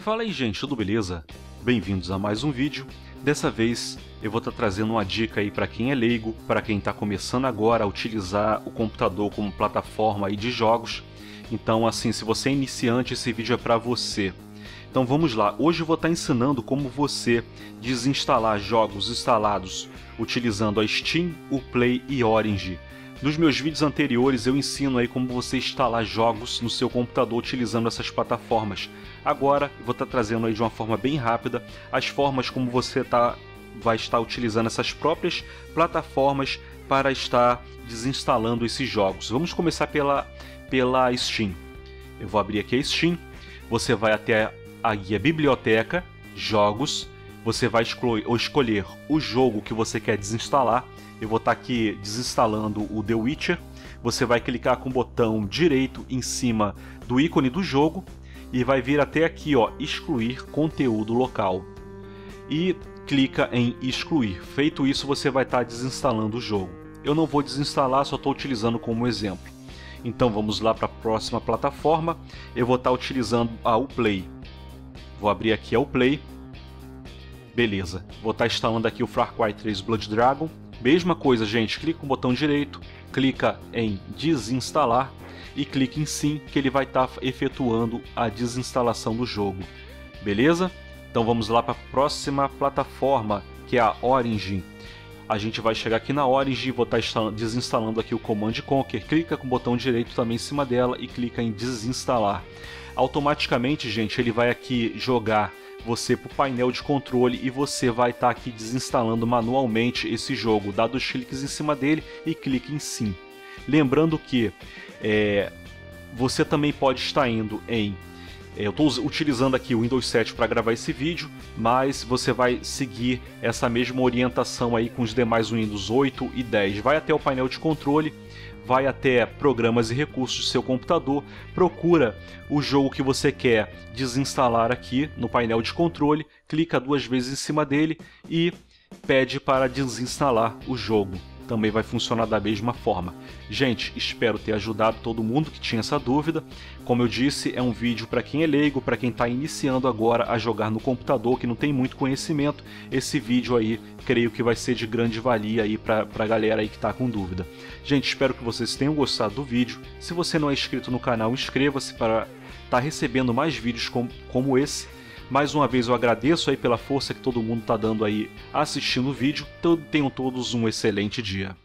Fala aí gente, tudo beleza? Bem-vindos a mais um vídeo. Dessa vez eu vou estar tá trazendo uma dica aí para quem é leigo, para quem está começando agora a utilizar o computador como plataforma aí de jogos. Então assim, se você é iniciante, esse vídeo é para você. Então vamos lá, hoje eu vou estar tá ensinando como você desinstalar jogos instalados utilizando a Steam, o Play e Orange nos meus vídeos anteriores eu ensino aí como você instalar jogos no seu computador utilizando essas plataformas. Agora vou estar tá trazendo aí de uma forma bem rápida as formas como você tá, vai estar utilizando essas próprias plataformas para estar desinstalando esses jogos. Vamos começar pela, pela Steam. Eu vou abrir aqui a Steam, você vai até a guia Biblioteca, Jogos, você vai escolher o jogo que você quer desinstalar eu vou estar tá aqui desinstalando o The Witcher. Você vai clicar com o botão direito em cima do ícone do jogo e vai vir até aqui, ó, excluir conteúdo local. E clica em excluir. Feito isso, você vai estar tá desinstalando o jogo. Eu não vou desinstalar, só estou utilizando como exemplo. Então vamos lá para a próxima plataforma. Eu vou estar tá utilizando a Uplay. Vou abrir aqui a Uplay. Beleza. Vou estar instalando aqui o Far Cry 3 Blood Dragon. Mesma coisa, gente, clica com o botão direito, clica em desinstalar e clica em sim que ele vai estar tá efetuando a desinstalação do jogo. Beleza? Então vamos lá para a próxima plataforma, que é a Origin. A gente vai chegar aqui na Origin, vou estar tá desinstalando aqui o Command Conquer, clica com o botão direito também em cima dela e clica em desinstalar. Automaticamente, gente, ele vai aqui jogar você para o painel de controle e você vai estar tá aqui desinstalando manualmente esse jogo, dado os cliques em cima dele e clique em sim. Lembrando que é, você também pode estar indo em eu estou utilizando aqui o Windows 7 para gravar esse vídeo, mas você vai seguir essa mesma orientação aí com os demais Windows 8 e 10. Vai até o painel de controle, vai até programas e recursos do seu computador, procura o jogo que você quer desinstalar aqui no painel de controle, clica duas vezes em cima dele e pede para desinstalar o jogo também vai funcionar da mesma forma. Gente, espero ter ajudado todo mundo que tinha essa dúvida. Como eu disse, é um vídeo para quem é leigo, para quem está iniciando agora a jogar no computador, que não tem muito conhecimento. Esse vídeo aí, creio que vai ser de grande valia aí para a galera aí que está com dúvida. Gente, espero que vocês tenham gostado do vídeo. Se você não é inscrito no canal, inscreva-se para estar tá recebendo mais vídeos como, como esse. Mais uma vez eu agradeço aí pela força que todo mundo está dando aí assistindo o vídeo. Tenham todos um excelente dia.